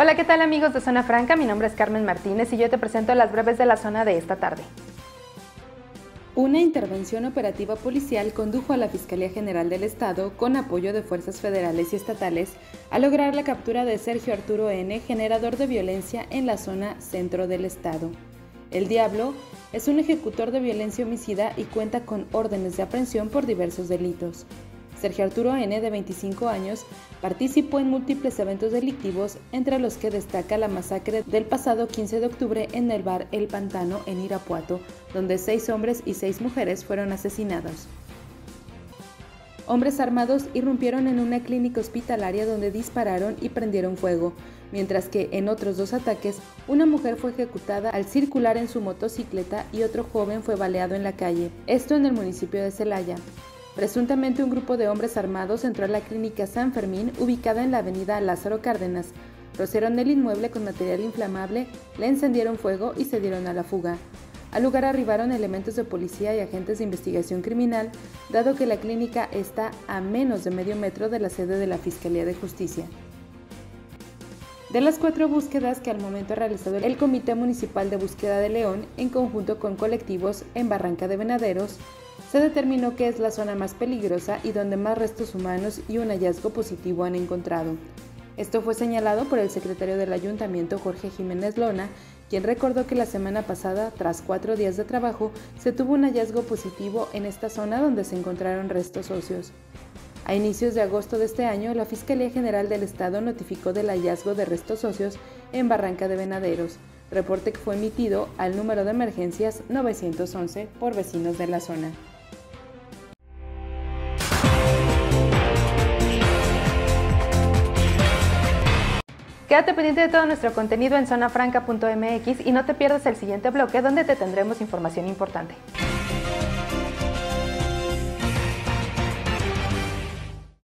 Hola, ¿qué tal amigos de Zona Franca? Mi nombre es Carmen Martínez y yo te presento las breves de la zona de esta tarde. Una intervención operativa policial condujo a la Fiscalía General del Estado, con apoyo de fuerzas federales y estatales, a lograr la captura de Sergio Arturo N., generador de violencia en la zona centro del Estado. El Diablo es un ejecutor de violencia homicida y cuenta con órdenes de aprehensión por diversos delitos. Sergio Arturo N., de 25 años, participó en múltiples eventos delictivos, entre los que destaca la masacre del pasado 15 de octubre en el bar El Pantano en Irapuato, donde seis hombres y seis mujeres fueron asesinados. Hombres armados irrumpieron en una clínica hospitalaria donde dispararon y prendieron fuego, mientras que en otros dos ataques una mujer fue ejecutada al circular en su motocicleta y otro joven fue baleado en la calle, esto en el municipio de Celaya. Presuntamente un grupo de hombres armados entró a la clínica San Fermín, ubicada en la avenida Lázaro Cárdenas. Rociaron el inmueble con material inflamable, le encendieron fuego y se dieron a la fuga. Al lugar arribaron elementos de policía y agentes de investigación criminal, dado que la clínica está a menos de medio metro de la sede de la Fiscalía de Justicia. De las cuatro búsquedas que al momento ha realizado el Comité Municipal de Búsqueda de León, en conjunto con colectivos en Barranca de Venaderos, se determinó que es la zona más peligrosa y donde más restos humanos y un hallazgo positivo han encontrado. Esto fue señalado por el secretario del ayuntamiento Jorge Jiménez Lona, quien recordó que la semana pasada, tras cuatro días de trabajo, se tuvo un hallazgo positivo en esta zona donde se encontraron restos óseos. A inicios de agosto de este año, la Fiscalía General del Estado notificó del hallazgo de restos óseos en Barranca de Venaderos, reporte que fue emitido al número de emergencias 911 por vecinos de la zona. Quédate pendiente de todo nuestro contenido en zonafranca.mx y no te pierdas el siguiente bloque donde te tendremos información importante.